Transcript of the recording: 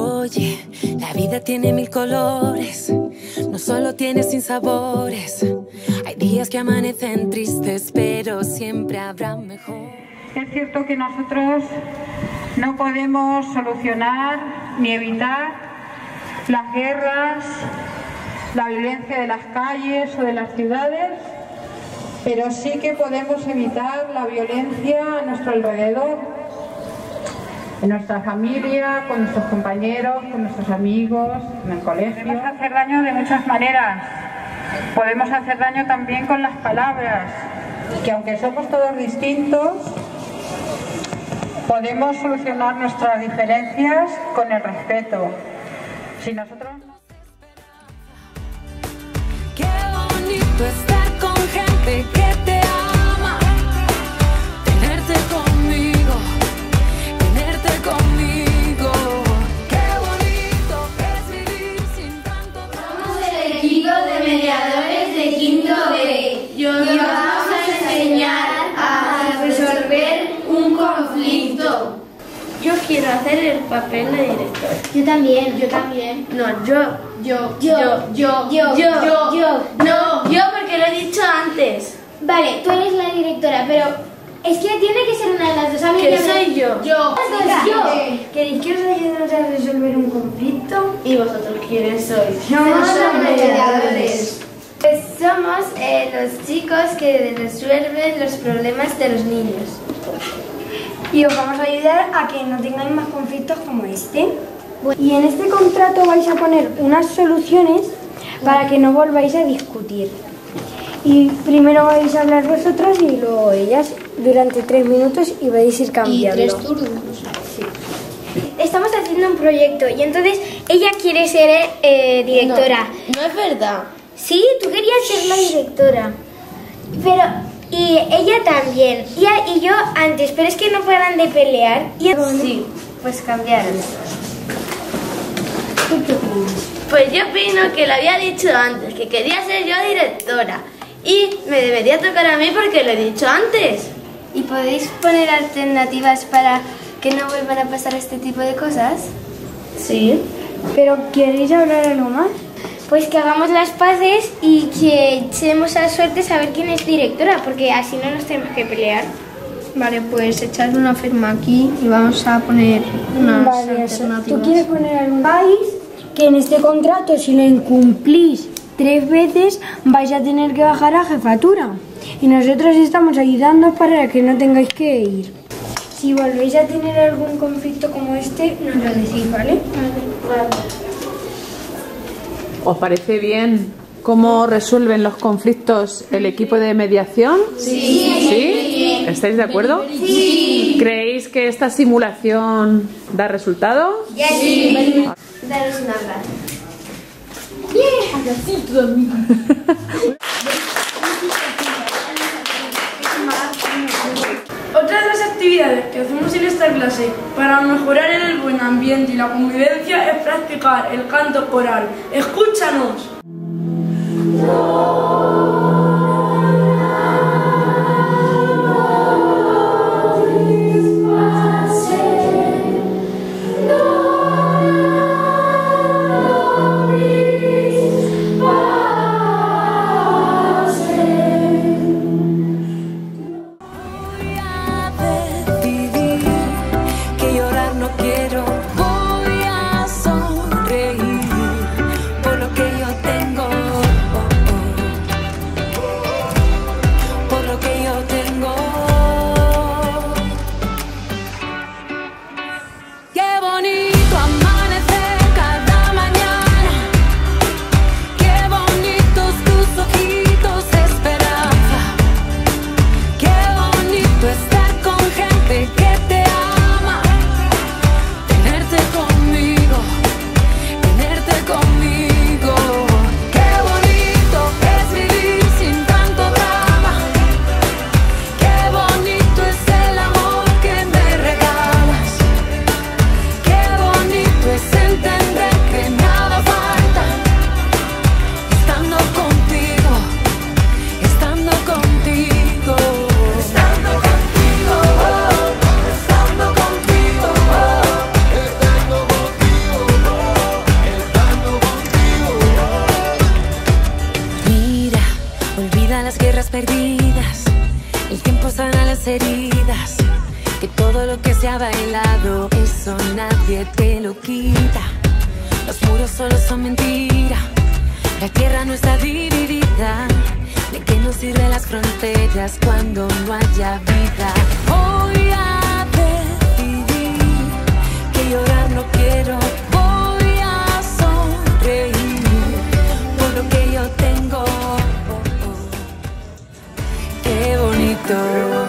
Oye, la vida tiene mil colores, no solo tiene sin sabores. Hay días que amanecen tristes, pero siempre habrá mejor. Es cierto que nosotros no podemos solucionar ni evitar las guerras, la violencia de las calles o de las ciudades, pero sí que podemos evitar la violencia a nuestro alrededor, en nuestra familia, con nuestros compañeros, con nuestros amigos, en el colegio. Podemos hacer daño de muchas maneras. Podemos hacer daño también con las palabras, que aunque somos todos distintos, podemos solucionar nuestras diferencias con el respeto. Si nosotros Qué bonito estar con gente que hacer el papel de director. Yo también, yo también. No, yo, yo, Yo, yo, yo, yo, yo. No, yo porque lo he dicho antes. Vale, tú eres la directora, pero es que tiene que ser una de las dos. A mí me- soy yo. Yo. Las dos, yo. ¿Queréis que os ayudemos a resolver un conflicto? ¿Y vosotros quiénes sois? Somos los mediadores. Pues somos eh, los chicos que resuelven los problemas de los niños. Y os vamos a ayudar a que no tengáis más conflictos como este. Y en este contrato vais a poner unas soluciones para que no volváis a discutir. Y primero vais a hablar vosotras y luego ellas durante tres minutos y vais a ir cambiando. Estamos haciendo un proyecto y entonces ella quiere ser eh, directora. No es verdad. Sí, tú querías ser la directora. Pero, y ella también. Y, a- y yo antes, pero es que no paran de pelear. Y Sí, pues cambiaron. Pues yo opino que lo había dicho antes, que quería ser yo directora. Y me debería tocar a mí porque lo he dicho antes. ¿Y podéis poner alternativas para que no vuelvan a pasar este tipo de cosas? Sí. Pero ¿queréis hablar algo más? Pues que hagamos las paces y que echemos a suerte saber quién es directora, porque así no nos tenemos que pelear. Vale, pues echad una firma aquí y vamos a poner unas Vale, alternativas. ¿Tú quieres poner algún país que en este contrato si lo incumplís tres veces vais a tener que bajar a jefatura? Y nosotros estamos ayudando para que no tengáis que ir. Si volvéis a tener algún conflicto como este, nos lo decís, ¿vale? ¿Os parece bien cómo resuelven los conflictos el equipo de mediación? Sí. ¿Sí? ¿Estáis de acuerdo? Sí. ¿Creéis que esta simulación da resultado? Daros un abrazo. Otra de que hacemos en esta clase para mejorar el buen ambiente y la convivencia es practicar el canto coral. ¡Escúchanos! Perdidas. El tiempo sana las heridas. Que todo lo que se ha bailado, eso nadie te lo quita. Los muros solo son mentira. La tierra no está dividida. ¿De qué nos sirven las fronteras cuando no haya vida? door